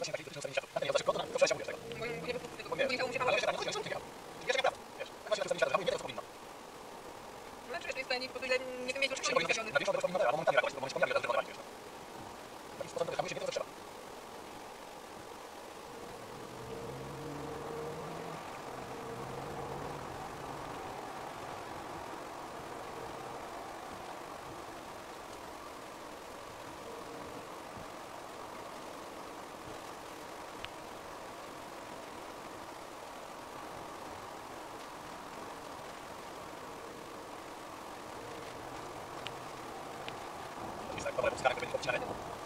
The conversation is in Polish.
właśnie taki dotyczący inicjatyw. A nie, dlaczego? To, to przecież ja mówię tego. Bo nie wiesz, się ale jeszcze tak, no to nie jest Jeszcze nieprawda, wiesz. Właśnie na przykład inicjatyw, nie wiem, co powinno. Znaczy, że to jest ile nie Czyli uczciwości powinno, określonych. na większą też powinno albo momentami reagować, bo momentami reagować, To jest tak, dobra, puskanie, to będzie odcinane.